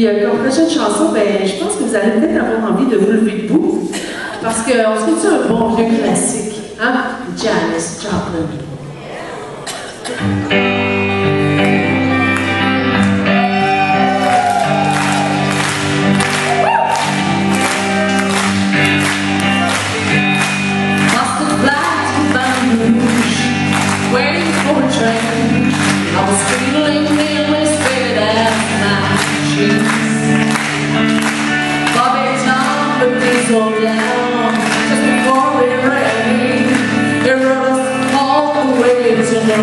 Puis euh, comme prochaine chanson, ben, je pense que vous allez peut-être avoir envie de vous lever debout. Parce qu'on se fait un bon vieux classique, hein? Janis Joplin. Just before it rained. It rode us all the way to the